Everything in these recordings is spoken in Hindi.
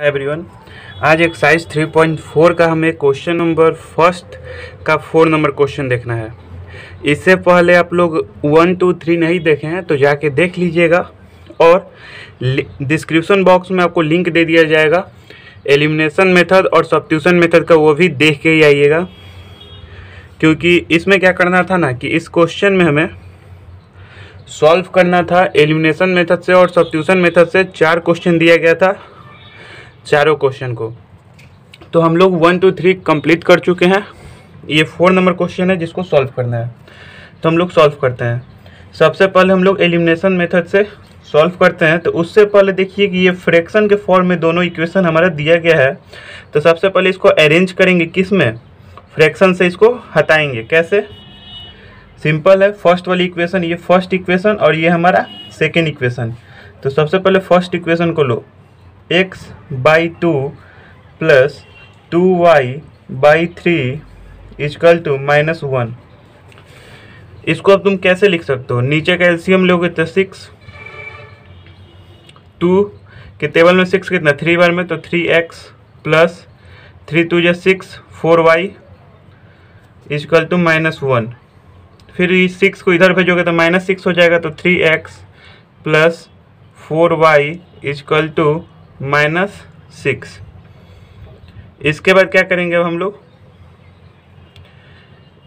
एवरीवन आज एक्सरसाइज 3.4 का हमें क्वेश्चन नंबर फ़र्स्ट का फोर नंबर क्वेश्चन देखना है। इससे पहले आप लोग वन टू थ्री नहीं देखे हैं तो जाके देख लीजिएगा और डिस्क्रिप्शन बॉक्स में आपको लिंक दे दिया जाएगा। एलिमिनेशन मेथड और सब्ट्यूशन मेथड का वो भी देख के ही आइएगा। क्योंकि इसमें क्या करना था ना, कि इस क्वेश्चन में हमें सॉल्व करना था। एलिमिनेशन मेथड से और सब्ट्यूशन मेथड से चार क्वेश्चन दिया गया था। चारों क्वेश्चन को। तो हम लोग वन टू थ्री कंप्लीट कर चुके हैं। ये फोर नंबर क्वेश्चन है जिसको सॉल्व करना है। तो हम लोग सॉल्व करते हैं। सबसे पहले हम लोग एलिमिनेशन मेथड से सॉल्व करते हैं। तो उससे पहले देखिए कि ये फ्रैक्शन के फॉर्म में दोनों इक्वेशन हमारा दिया गया है। तो सबसे पहले इसको अरेंज करेंगे किसमें? फ्रैक्शन से इसको हटाएँगे। कैसे? सिंपल है। फ़र्स्ट वाली इक्वेशन ये फ़र्स्ट इक्वेशन और ये हमारा सेकेंड इक्वेशन तो सबसे पहले फ़र्स्ट इक्वेशन को लो। X by two plus two y by three equal to minus one इसको अब तुम कैसे लिख सकते हो? नीचे का एलसीएम लोगे तो सिक्स टू के टेबल में सिक्स कितना? थ्री बार में तो three x plus three two जो six four y equal to minus one फिर इस सिक्स को इधर भेजोगे तो माइनस सिक्स हो जाएगा तो three x plus four y equal to minus six. इसके बाद क्या करेंगे अब हम लोग?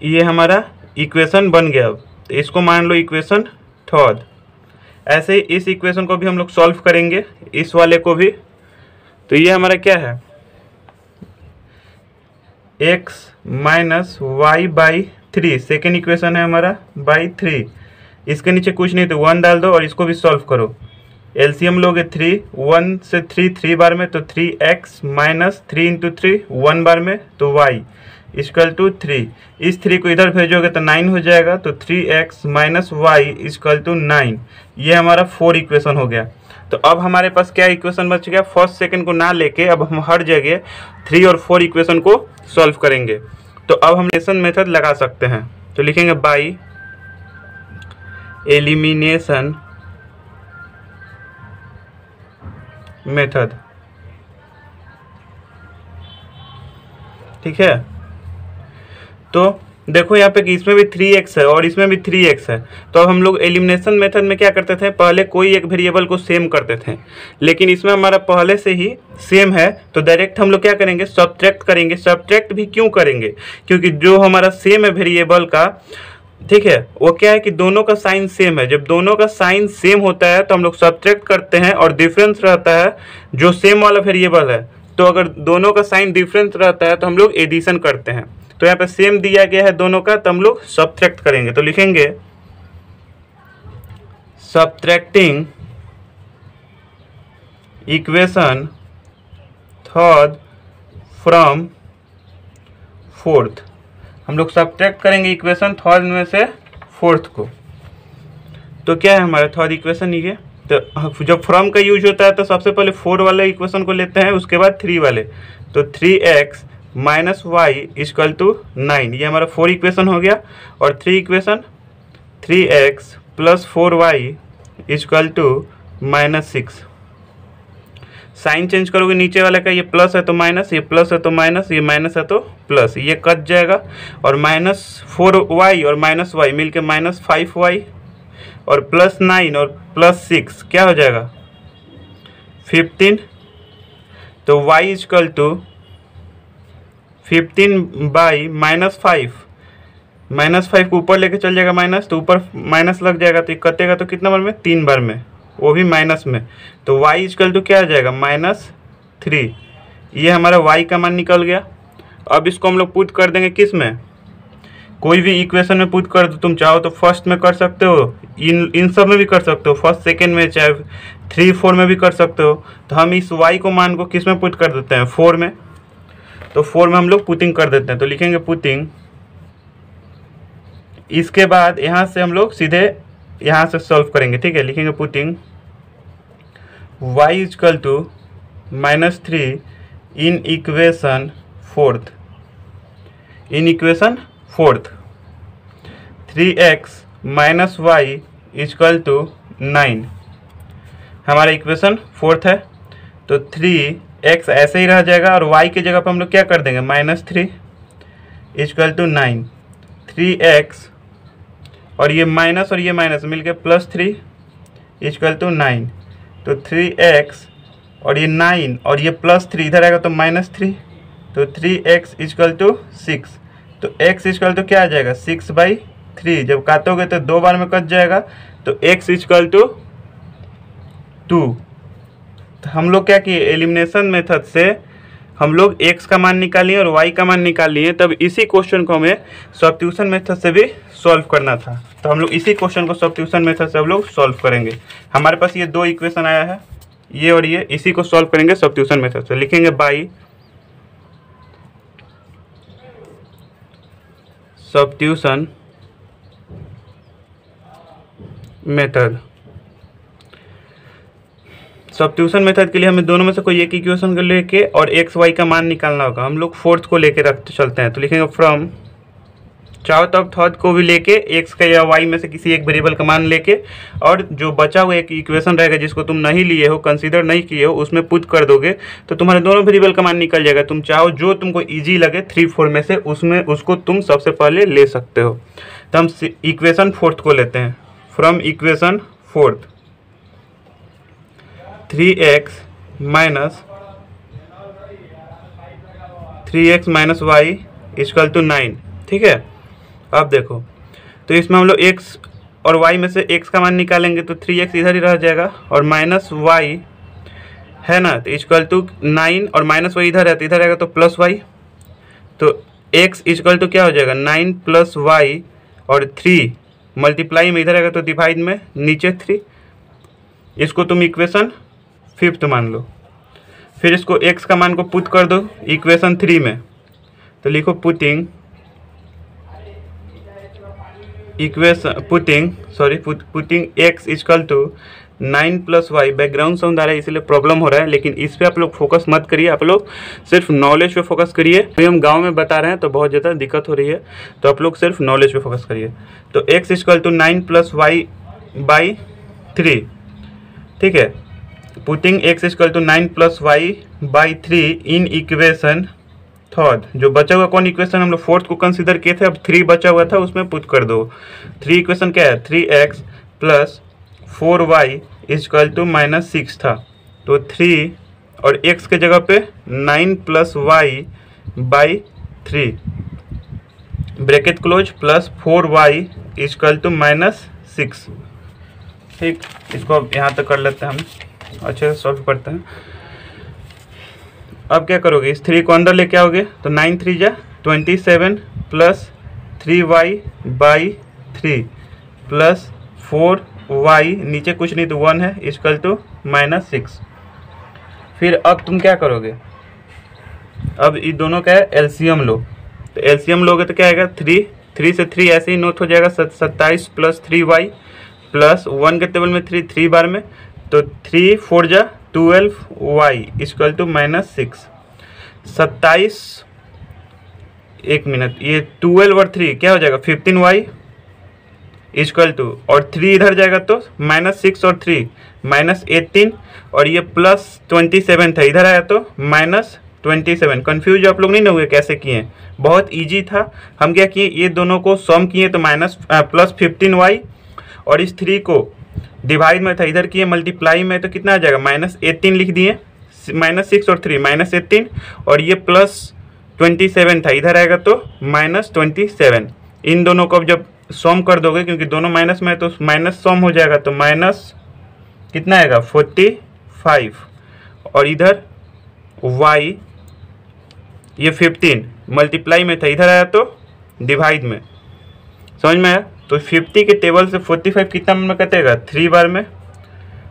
ये हमारा इक्वेशन बन गया अब। तो इसको मान लो इक्वेशन थर्ड। ऐसे ही इस इक्वेशन को भी हम लोग सॉल्व करेंगे, इस वाले को भी। तो ये हमारा क्या है? X minus y by three second equation है हमारा बाई थ्री इसके नीचे कुछ नहीं तो वन डाल दो और इसको भी सॉल्व करो। एलसीएम लोगे थ्री वन से थ्री थ्री बार में तो three x minus three into three one बार में तो वाई इजकल टू थ्री इस थ्री को इधर भेजोगे तो नाइन हो जाएगा तो three x minus y equal to nine ये हमारा फोर इक्वेशन हो गया. तो अब हमारे पास क्या इक्वेशन बच गया? फ़र्स्ट सेकंड को ना लेके अब हम हर जगह थ्री और फोर इक्वेशन को सॉल्व करेंगे. तो अब हम लेसन मेथड लगा सकते हैं. तो लिखेंगे बाई एलिमिनेशन मेथड। ठीक है? तो देखो यहाँ पे कि इसमें भी थ्री एक्स है और इसमें भी थ्री एक्स है। तो अब हम लोग एलिमिनेशन मेथड में क्या करते थे? पहले कोई एक वेरिएबल को सेम करते थे। लेकिन इसमें हमारा पहले से ही सेम है। तो डायरेक्ट हम लोग क्या करेंगे? सब्ट्रैक्ट करेंगे। सब्ट्रैक्ट भी क्यों करेंगे? क्योंकि जो हमारा सेम है वेरिएबल का ठीक है? वो क्या है कि दोनों का साइन सेम है। जब दोनों का साइन सेम होता है तो हम लोग सब्ट्रैक्ट करते हैं और डिफरेंस रहता है, जो सेम वाला वेरिएबल है। तो अगर दोनों का साइन डिफरेंस रहता है तो हम लोग एडिशन करते हैं। तो यहाँ पे सेम दिया गया है दोनों का तो हम लोग सब्ट्रैक्ट करेंगे। तो लिखेंगे subtracting equation third from fourth हम लोग सब्ट्रैक्ट करेंगे इक्वेशन थर्ड में से फोर्थ को। तो क्या है हमारा थर्ड इक्वेशन ये? तो जब फ्रॉम का यूज़ होता है तो सबसे पहले फोर वाले इक्वेशन को लेते हैं, उसके बाद थ्री वाले। तो three x minus y equal to nine ये हमारा फोर इक्वेशन हो गया। और three equation three x plus four y equal to minus six sign change करोगे नीचे वाले का, ये प्लस है तो माइनस ये प्लस है तो माइनस ये माइनस है तो प्लस ये कट जाएगा। और माइनस फोर वाई और माइनस वाई मिल के माइनस फाइव वाई और प्लस नाइन और प्लस सिक्स क्या हो जाएगा? फिफ्टीन तो y equal to fifteen by minus five minus five को ऊपर लेके चल जाएगा माइनस तो ऊपर माइनस लग जाएगा तो ये कटेगा तो कितना बार में? तीन बार में। वो भी माइनस में। तो y इजकल तो क्या आ जाएगा? Minus three. ये हमारा y का मान निकल गया। अब इसको हम लोग पुट कर देंगे किसमें? कोई भी इक्वेशन में पुट कर दो, तुम चाहो तो फ़र्स्ट में कर सकते हो, इन इन सब में भी कर सकते हो, फ़र्स्ट, सेकेंड में, चाहे थ्री, फोर में भी कर सकते हो। तो हम इस वाई को मान को किसमें पुट कर देते हैं? फोर में। तो फोर में हम लोग पुटिंग कर देते हैं। तो लिखेंगे पुटिंग। इसके बाद यहाँ से हम लोग सीधे यहाँ से सॉल्व करेंगे, ठीक है? लिखेंगे putting y equal to minus three in equation fourth in equation fourth three x minus y equal to nine हमारा इक्वेशन फोर्थ है तो थ्री एक्स ऐसे ही रह जाएगा और वाई की जगह पर हम लोग क्या कर देंगे? Minus three equal to nine three x और ये माइनस और ये माइनस मिल के plus three equal to nine. तो थ्री एक्स और ये नाइन और ये प्लस थ्री, इधर आएगा तो माइनस थ्री। तो three x equal to six. तो एक्स इजकल टू क्या आ जाएगा? Six by three. जब काटोगे तो दो बार में कट जाएगा। तो एक्स इजकल टू टू। तो हम लोग क्या किए? एलिमिनेशन मेथड से हम लोग x का मान निकालिए और y का मान निकाल लिए तब इसी क्वेश्चन को हमें सब्ट्यूशन मेथड से भी सॉल्व करना था। तो हम लोग इसी क्वेश्चन को सब्ट्यूशन मेथड से हम लोग सॉल्व करेंगे। हमारे पास ये दो इक्वेशन आया है, ये और ये, इसी को सॉल्व करेंगे सब्ट्यूशन मेथड से। लिखेंगे by substitution method substitution method के लिए हमें दोनों में से कोई एक इक्वेशन को लेके और एक्स वाई का मान निकालना होगा। हम लोग फोर्थ को लेके रख, चलते हैं। तो लिखेंगे फ्रॉम चाहो तो थर्ड को भी लेके एक्स का या वाई में से किसी एक वेरिएबल का मान लेके और जो बचा हुआ एक इक्वेशन रहेगा जिसको तुम नहीं लिए हो कंसीडर नहीं किए हो, उसमें पुट कर दोगे तो तुम्हारे दोनों वेरिएबल का मान निकल जाएगा। तुम चाहो जो तुमको ईजी लगे थ्री फोर में से उसमें, उसको तुम सबसे पहले ले सकते हो। तो हम इक्वेशन फोर्थ को लेते हैं। From equation fourth three x minus three x minus y equal to nine, ठीक है? अब देखो तो इसमें हम लोग एक्स और वाई में से एक्स का मान निकालेंगे तो थ्री एक्स इधर ही रह जाएगा और माइनस वाई है ना तो इजकल टू नाइन और माइनस वाई इधर है तो इधर रहेगा तो प्लस वाई। तो एक्स इजक्ल टू क्या हो जाएगा? नाइन प्लस वाई और थ्री मल्टीप्लाई में इधर रहेगा तो डिवाइड में नीचे थ्री। इसको तुम इक्वेशन फिफ्थ मान लो। फिर इसको एक्स का मान को पुट कर दो, इक्वेशन थ्री में। तो लिखो putting, equation, putting sorry putting x equal to nine plus y background sound आ रहा है, इसलिए प्रॉब्लम हो रहा है, लेकिन इस पर आप लोग फोकस मत करिए, आप लोग सिर्फ़ नॉलेज पे फोकस करिए। अभी हम गाँव में बता रहे हैं तो बहुत ज़्यादा दिक्कत हो रही है तो आप लोग सिर्फ़ नॉलेज पे फोकस करिए। तो x equal to nine plus y by three ठीक है? Putting x equal to nine plus y by three in equation third जो बचा हुआ कौन इक्वेशन हम लोग फोर्थ को कंसिडर किए थे, अब थ्री बचा हुआ था, उसमें पुट कर दो। थ्री इक्वेशन क्या है? Three x plus four y equal to minus six था। तो थ्री और एक्स के जगह पे nine plus y by three bracket close plus four y equal to minus six ठीक, इसको अब यहाँ तक कर लेते हैं हम। अच्छे, से सॉल्व करते हैं। अब क्या करोगे? इस थ्री को अंदर लेके आओगे? तो नाइन थ्री जा twenty seven plus three y by three plus four y नीचे कुछ नहीं तो वन है इजकल टू माइनस सिक्स फिर अब तुम क्या करोगे? अब ये दोनों का है एलसीएम लो। तो एलसीएम लोगे तो क्या आएगा? थ्री थ्री से थ्री ऐसे ही नोट हो जाएगा सत्ताईस plus three y plus one के टेबल में थ्री थ्री बार में। तो थ्री फोर जा twelve y equal to minus six सत्ताईस, एक मिनट, ये ट्वेल्व और थ्री क्या हो जाएगा? फिफ्टीन वाई इजकल टू और थ्री इधर जाएगा तो माइनस सिक्स और थ्री माइनस एटीन और ये प्लस ट्वेंटी सेवन था, इधर आया तो माइनस ट्वेंटी सेवन कन्फ्यूज़ आप लोग नहीं ना हुए कैसे किए बहुत इजी था। हम क्या किए? ये दोनों को सम किए तो माइनस प्लस फिफ्टीन वाई और इस थ्री को डिवाइड में था, इधर किए मल्टीप्लाई में तो कितना आ जाएगा? माइनस एट्टीन लिख दिए। माइनस सिक्स और थ्री माइनस एट्टीन और ये प्लस ट्वेंटी सेवन था, इधर आएगा तो माइनस ट्वेंटी सेवन इन दोनों को अब जब सॉम कर दोगे, क्योंकि दोनों माइनस में है तो माइनस सॉम हो जाएगा तो माइनस कितना आएगा? फोर्टी फाइव और इधर वाई ये फिफ्टीन मल्टीप्लाई में था, इधर आया तो डिवाइड में। समझ में आया? तो 50 के टेबल से 45 कितना में कटेगा? थ्री बार में?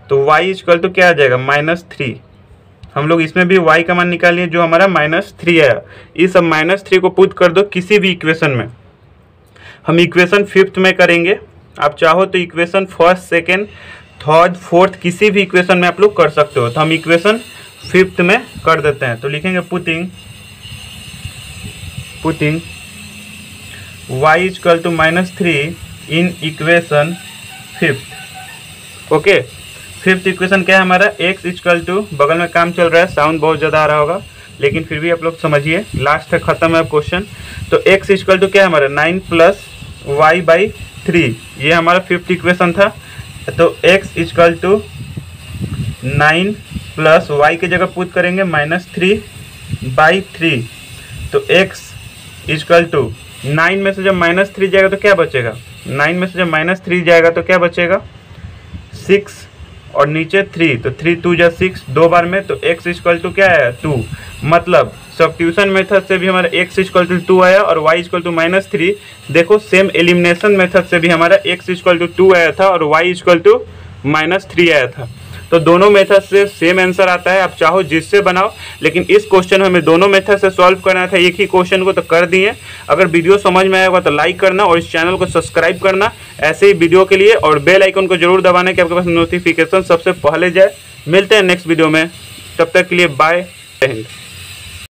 तो y इजकल तो क्या आ जाएगा? माइनस थ्री हम लोग इसमें भी y का मान निकालिए, जो हमारा माइनस थ्री आया इस सब माइनस थ्री को पुट कर दो किसी भी इक्वेशन में। हम इक्वेशन फिफ्थ में करेंगे। आप चाहो तो equation first second third fourth किसी भी इक्वेशन में आप लोग कर सकते हो। तो हम इक्वेशन फिफ्थ में कर देते हैं। तो लिखेंगे putting putting y is to minus three in equation fifth okay fifth equation क्या है हमारा? एक्स इजकल टू बगल में काम चल रहा है साउंड बहुत ज़्यादा आ रहा होगा, लेकिन फिर भी आप लोग समझिए लास्ट तक खत्म है क्वेश्चन तो एक्स इजकल टू क्या है हमारा? Nine plus y by three ये हमारा फिफ्थ इक्वेशन था। तो x equal to nine plus y की जगह पुट करेंगे माइनस थ्री बाई थ्री तो एक्स इजकल टू नाइन में से जब माइनस थ्री जाएगा तो क्या बचेगा? नाइन में से जब माइनस थ्री जाएगा तो क्या बचेगा? सिक्स और नीचे थ्री तो थ्री टू या सिक्स, दो बार में तो एक्स इक्वल टू क्या आया? टू। मतलब सब ट्यूशन मेथड से भी हमारा एक्स इक्वल टू टू आया और y equal to minus three. देखो, सेम एलिमिनेशन मेथड से भी हमारा एक्स इक्वल टू टू आया था और y equal to minus three आया था। तो दोनों मेथड से सेम आंसर आता है, आप चाहो जिससे बनाओ, लेकिन इस क्वेश्चन में हमें दोनों मेथड से सॉल्व करना था, एक ही क्वेश्चन को तो कर दिए। अगर वीडियो समझ में आएगा तो लाइक करना और इस चैनल को सब्सक्राइब करना, ऐसे ही वीडियो के लिए, और बेल आइकन को ज़रूर दबाना कि आपके पास नोटिफिकेशन सबसे पहले जाए। मिलते हैं नेक्स्ट वीडियो में। तब तक के लिए बाय हिंद